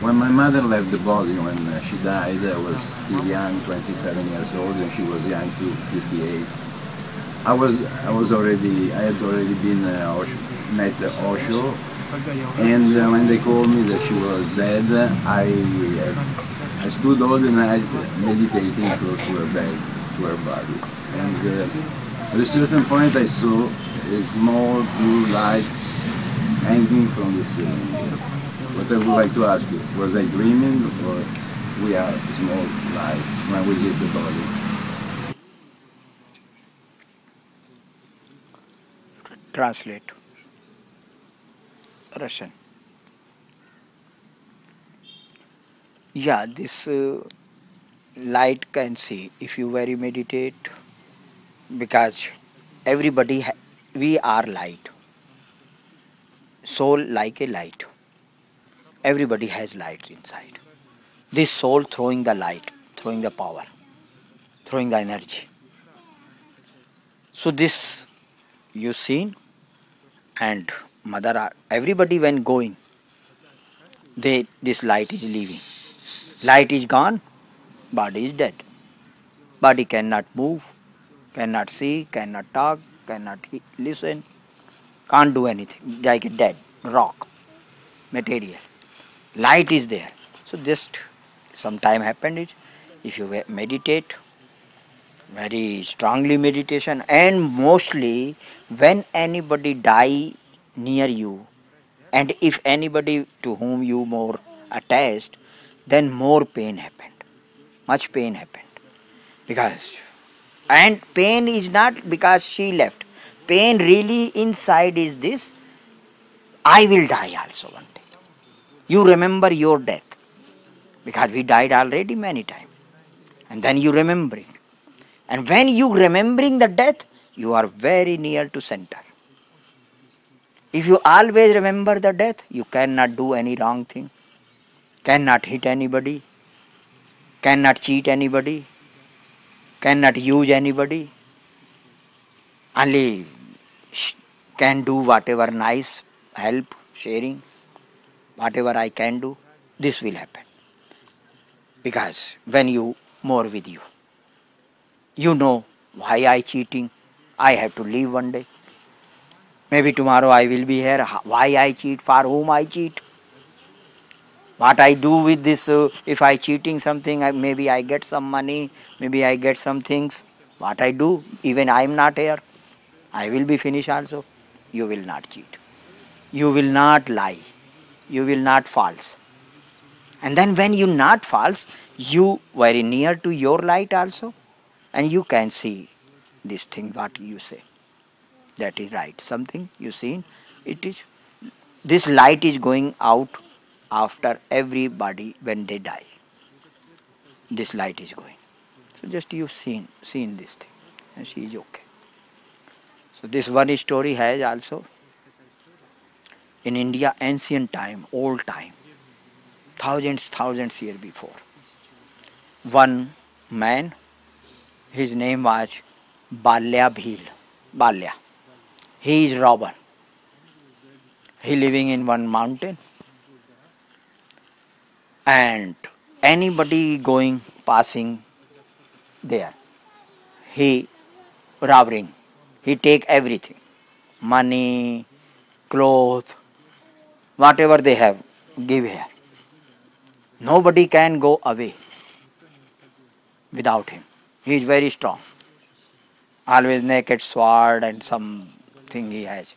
when my mother left the body, when uh, she died, I was still young, 27 years old, and she was young too, 58. I was I was already I had already been uh, met Osho, and uh, when they called me that she was dead, I uh, I stood all the night meditating close to her bed, to her body, and uh, at a certain point I saw a small blue light hanging from the ceiling. What I would like to ask you, was I dreaming or we are small lights when we hit the body? Translate. Russian. Yeah, this uh, light can see if you very meditate because everybody we are light. Soul like a light. Everybody has light inside. This soul throwing the light throwing the power throwing the energy. So this you seen and mother everybody when going they this light is leaving light is gone body is dead. Body cannot move, cannot see, cannot talk, cannot listen, can't do anything, like a dead rock, material. Light is there. So just sometime happened is if you meditate, very strongly meditation and mostly when anybody die near you. And if anybody to whom you more attached then more pain happened. Much pain happened. Because and pain is not because she left. Pain really inside is this i will die also one day. You remember your death. Because we died already many times. And then you remembering. And when you remembering the death you are very near to center if you always remember the death you cannot do any wrong thing. Cannot hit anybody. Cannot cheat anybody, cannot use anybody, only can do whatever nice, help, sharing, whatever I can do, this will happen. Because when you more with you, you know why I cheating, I have to leave one day. Maybe tomorrow I will be here. Why I cheat? For whom I cheat? what I do with this, uh, if I cheating something, I, maybe I get some money, maybe I get some things. What I do, even I am not here, I will be finished also. You will not cheat. You will not lie. You will not false. And then when you not false, you very near to your light also, and you can see this thing what you say. That is right. Something you seen, it is this light is going out after everybody when they die. This light is going. So just you seen seen this thing, and she is okay. So this one story has also in India ancient time, old time, thousands, thousands year before. One man, his name was Balya Bhil. Balya. He is robber. He living in one mountain. And anybody going passing there he robbing. He take everything. Money clothes whatever they have give here. Nobody can go away without him. He is very strong. Always naked sword and something he has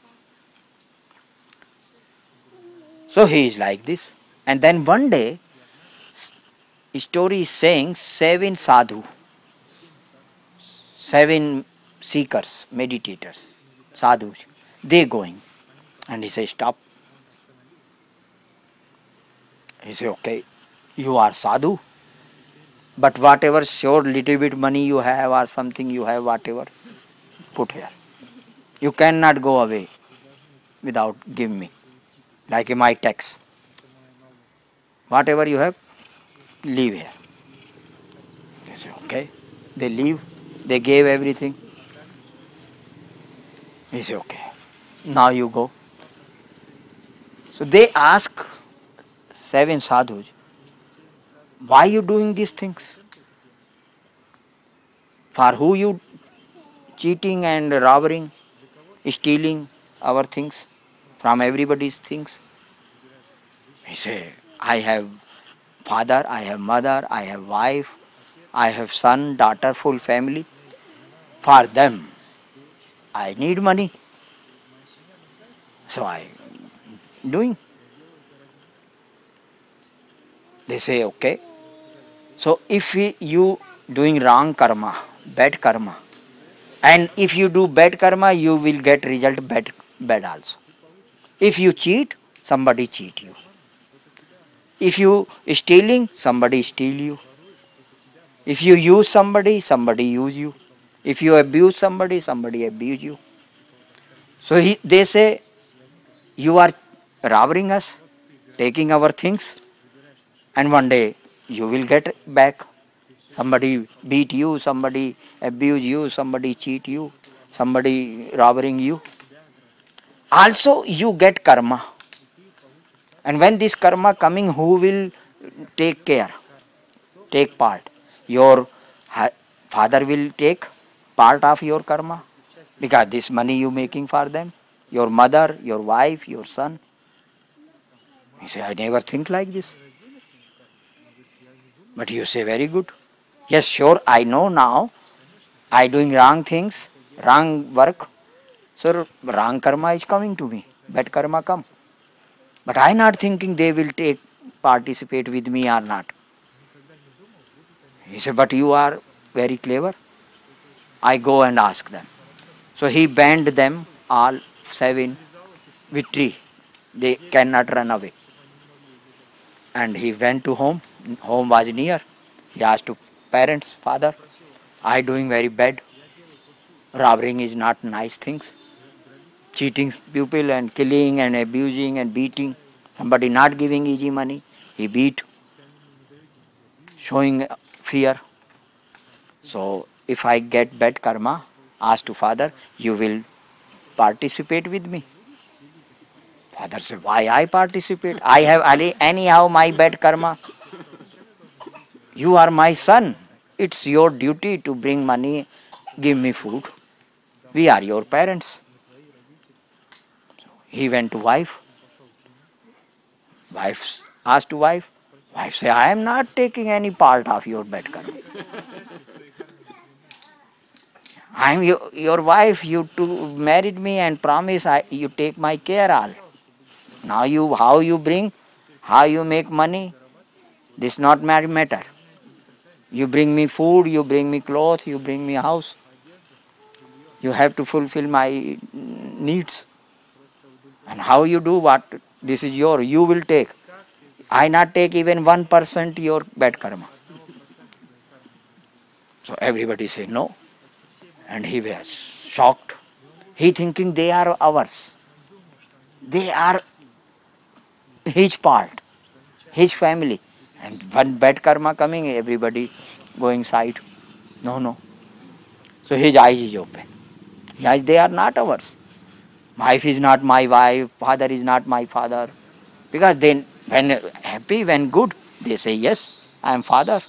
so he is like this and then one day story is saying seven sadhu, seven seekers, meditators, sadhus, they going. And he says, stop. He say, okay, you are sadhu, but whatever sure little bit money you have or something you have, whatever, put here. You cannot go away without give me, like my tax. Whatever you have, leave here. They say, okay. They leave, they gave everything. He say, okay, now you go. So they ask seven sadhus, why you doing these things? For who you cheating and robbing, stealing our things from everybody's things? He say, I have father, I have mother, I have wife, I have son, daughter, full family. For them, I need money. So I doing? They say, okay. So if we, you doing wrong karma, bad karma, and if you do bad karma, you will get result bad, bad also. If you cheat, somebody cheat you. If you stealing, somebody steal you. If you use somebody, somebody use you. If you abuse somebody, somebody abuse you. So he, they say, you are robbing us, taking our things, and one day you will get back. Somebody beat you, somebody abuse you, somebody cheat you, somebody robbing you. Also, you get karma. And when this karma coming, who will take care, take part? Your father will take part of your karma because this money you making for them, your mother, your wife, your son. He say, I never think like this. But you say, very good. Yes, sure, I know now. I doing wrong things, wrong work. So wrong karma is coming to me. Bad karma come. But I not thinking they will take participate with me or not. He said, but you are very clever. I go and ask them. So he banned them all seven with tree. They cannot run away. And he went to home. Home was near. He asked to parents, father, I doing very bad. Robbing is not nice things. Cheating people and killing and abusing and beating. Somebody not giving easy money, he beat. Showing fear. So if I get bad karma, ask to father, you will participate with me. Father said, why I participate? I have any- anyhow my bad karma. You are my son. It's your duty to bring money, give me food. We are your parents. He went to wife. Wife asked to wife. Wife say, I am not taking any part of your bad karma. I am your, your wife. You two married me and promise I, you take my care all. Now you how you bring, how you make money, this not matter. You bring me food, you bring me clothes, you bring me house. You have to fulfill my needs. And how you do what? This is your, you will take. I not take even one percent your bad karma. So everybody say no. And he was shocked. He thinking they are ours. They are his part, his family. And one bad karma coming, everybody going side. No, no. So his eyes is open. Yes, they are not ours. Wife is not my wife, father is not my father. Because then when happy, when good, they say yes, I am father.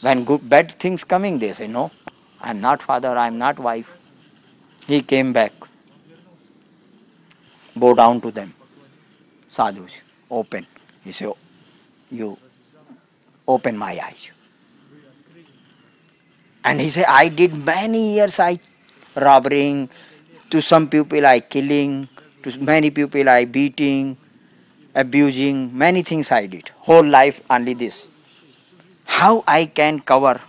When good bad things coming, they say no, I am not father, I am not wife. He came back. Bow down to them. Sadhus, open. He said, You open my eyes. And he said, I did many years I robbing, to some people I killing, to many people I beating, abusing, many things I did. Whole life only this. How I can cover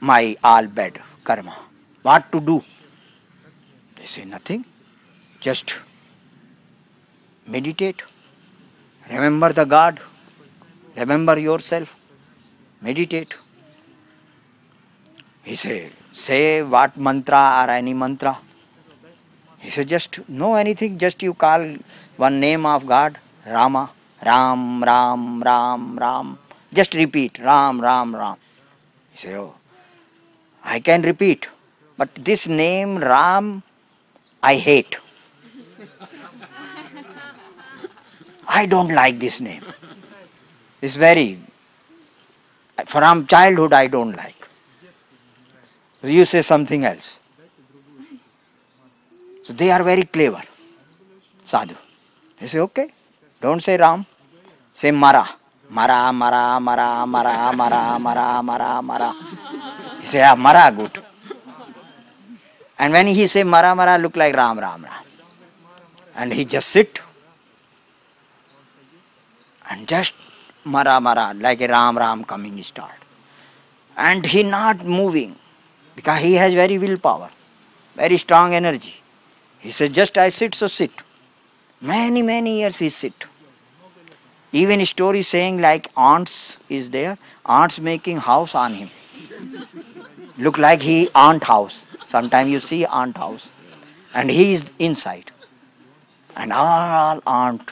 my all bad karma? What to do? They say nothing. Just meditate. Remember the God. Remember yourself. Meditate. He say, say what mantra or any mantra. He said, just know anything, just you call one name of God, Rama, Ram, Ram, Ram, Ram. Just repeat, Ram, Ram, Ram. He said, oh, I can repeat, but this name Ram, I hate. I don't like this name. It's very, from childhood I don't like. You say something else. So they are very clever. Sadhu. They say, okay, don't say Ram, say Mara. Mara, Mara, Mara, Mara, Mara, Mara, Mara, Mara. He say, ah, Mara, good. And when he say Mara, Mara, look like Ram, Ram, Ram. And he just sit and just mara mara like a ram ram coming start and he not moving because he has very willpower very strong energy. He said just i sit so sit. Many many years he sit. Even story saying like ants is there ants making house on him. Look like he ant house. Sometime you see ant house. And he is inside. And all ant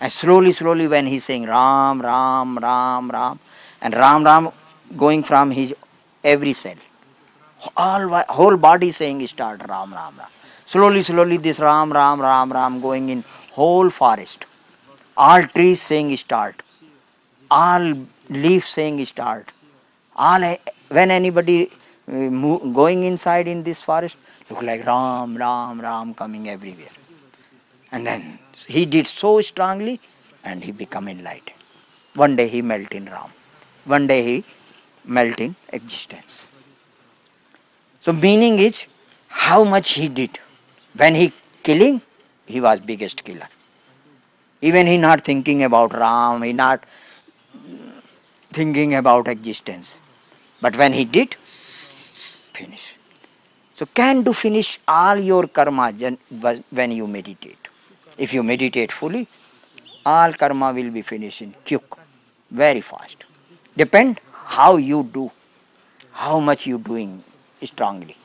and slowly, slowly, when he's saying Ram, Ram, Ram, Ram, and Ram, Ram going from his every cell, all whole body saying start Ram, Ram, Ram. Slowly, slowly, this Ram, Ram, Ram, Ram going in whole forest. All trees saying start. All leaves saying start. All when anybody uh, going inside in this forest, look like Ram, Ram, Ram coming everywhere. And then he did so strongly and he become enlightened. One day he melt in Ram. One day he melt in existence. So meaning is how much he did. When he killing, he was biggest killer. Even he not thinking about Ram, he not thinking about existence. But when he did, finish. So can do finish all your karma when you meditate. If you meditate fully, all karma will be finished in quick, very fast. Depend how you do, how much you doing strongly,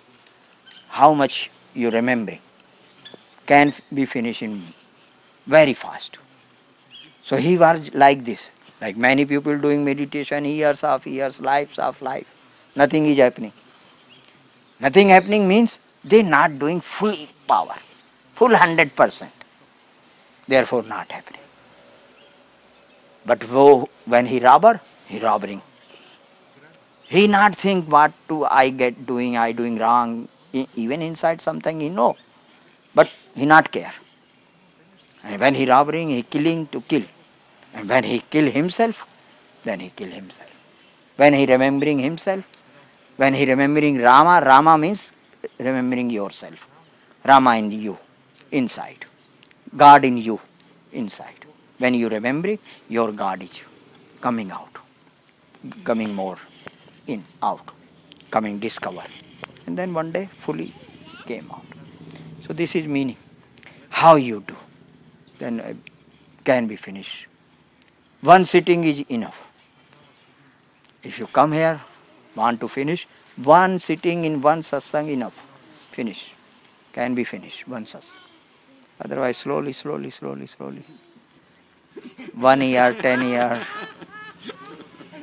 how much you remembering can be finished in very fast. So he was like this, like many people doing meditation years of years, lives of life. Nothing is happening. Nothing happening means they not doing full power, full hundred percent therefore not happening. But when he robber, he robbing. He not think what do I get doing, I doing wrong. Even inside something he know, but he not care. And when he robbing, he killing to kill. And when he kill himself, then he kill himself. When he remembering himself, when he remembering Rama, Rama means remembering yourself. Rama in you, inside. God in you inside. When you remember, your God is coming out, coming more in, out, coming discover. And then one day fully came out. So this is meaning. How you do, then uh, can be finished. One sitting is enough. If you come here, want to finish, one sitting in one satsang enough. Finish. Can be finished, one satsang. Otherwise, slowly, slowly, slowly, slowly. One year, ten year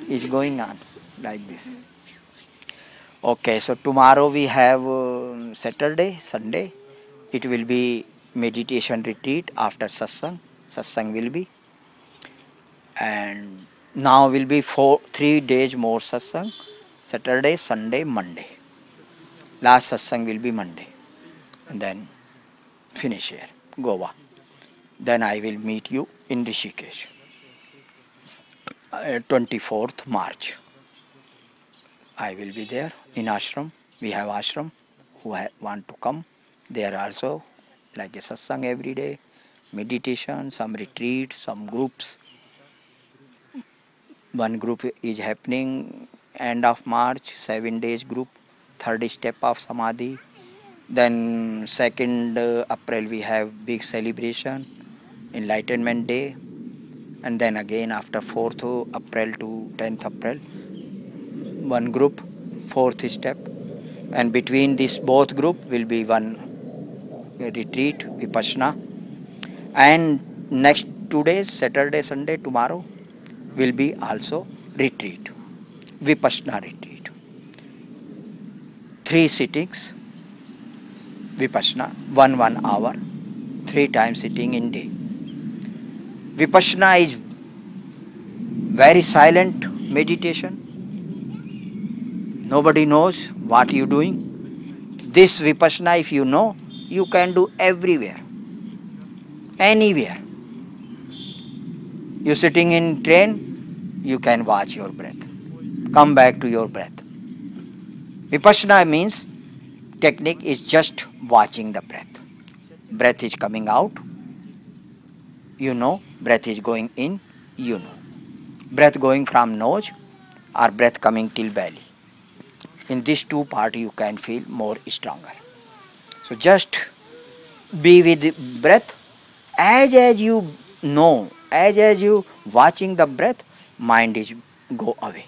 is going on like this. Okay, so tomorrow we have uh, Saturday, Sunday. It will be meditation retreat after satsang. Satsang will be. And now will be four, three days more satsang. Saturday, Sunday, Monday. Last satsang will be Monday. And then finish here. Goa. Then I will meet you in Rishikesh. Uh, 24th March. I will be there in ashram. We have ashram who ha want to come. There also like a satsang every day, meditation, some retreats, some groups. One group is happening end of March, seven days group, third step of Samadhi, then 2nd uh, April we have big celebration, Enlightenment Day, and then again after 4th April to 10th April, one group, fourth step, and between this both group will be one retreat, Vipassana, and next two days, Saturday, Sunday, tomorrow, will be also retreat, Vipassana retreat. Three sittings vipassana one one hour three times sitting in day. Vipassana is very silent meditation. Nobody knows what you doing. This vipassana if you know you can do everywhere anywhere. You sitting in train you can watch your breath. Come back to your breath. Vipassana means technique is just watching the breath. Breath is coming out. You know, breath is going in. you know. Breath going from nose or breath coming till belly. In these two part you can feel more stronger. So just be with breath as as you know, as as you watching the breath, mind is go away.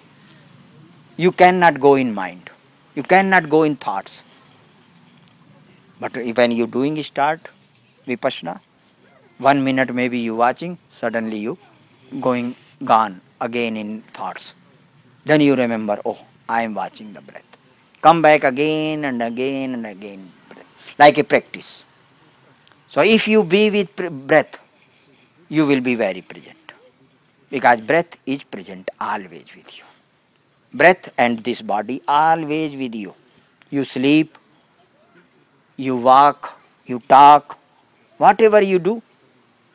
You cannot go in mind. You cannot go in thoughts. But when you doing start vipassana, one minute maybe you watching, suddenly you going gone again in thoughts. Then you remember, oh, I am watching the breath. Come back again and again and again, like a practice. So if you be with breath, you will be very present. Because breath is present always with you. Breath and this body always with you. You sleep, you walk, you talk, whatever you do,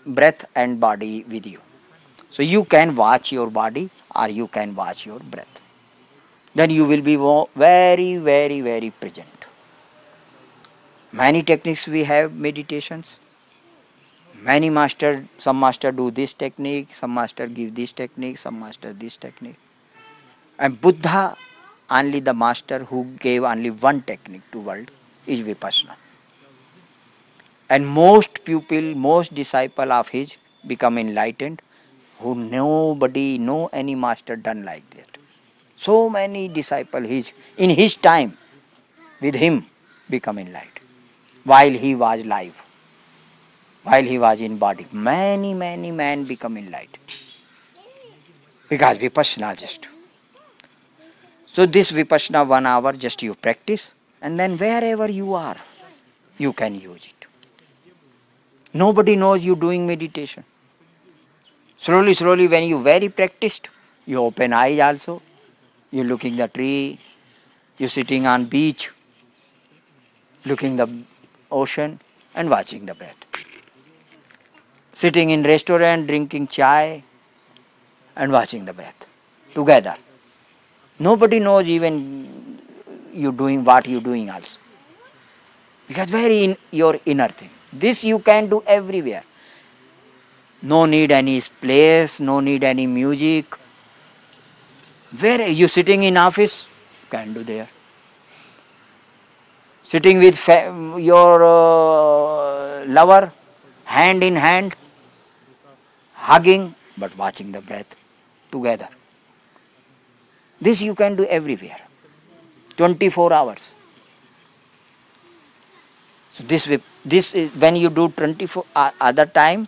breath and body with you. So you can watch your body or you can watch your breath. Then you will be very, very, very present. Many techniques we have meditations. Many master, some master do this technique, some master give this technique, some master this technique. And Buddha, only the master who gave only one technique to world is Vipassana. And most pupil, most disciple of his become enlightened who nobody, no any master done like that. So many disciple his in his time with him become enlightened while he was live, while he was in body. Many, many men become enlightened because vipassana just. So this vipassana one hour just you practice and then wherever you are, you can use it. Nobody knows you doing meditation. Slowly, slowly, when you very practiced, you open eyes also, you looking the tree, you sitting on beach, looking the ocean and watching the breath. Sitting in restaurant, drinking chai and watching the breath together. Nobody knows even you doing what you doing also. Because very in your inner thing. This you can do everywhere no need any place, no need any music. Where you sitting in office? Can do there. Sitting with your uh, lover, hand in hand, hugging, but watching the breath together. This you can do everywhere, 24 hours. So this way, this is when you do 24 uh, other time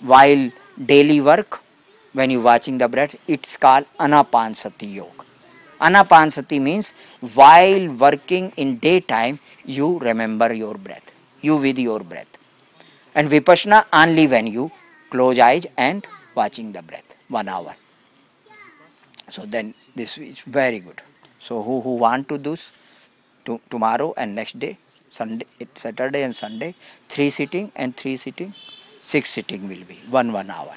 while daily work, when you're watching the breath, it's called Anapanasati Yoga. Anapanasati means while working in daytime, you remember your breath, you with your breath. And Vipassana only when you close eyes and watching the breath, one hour. So then this is very good. So who, who want to do to, tomorrow and next day, Sunday, Saturday and Sunday, three sitting and three sitting, six sitting will be one one hour.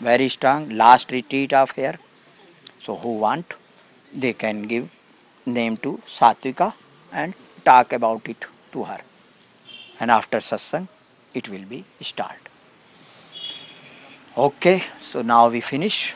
Very strong last retreat of here. So who want they can give name to satvika and talk about it to her. And after satsang it will be start. Okay so now we finish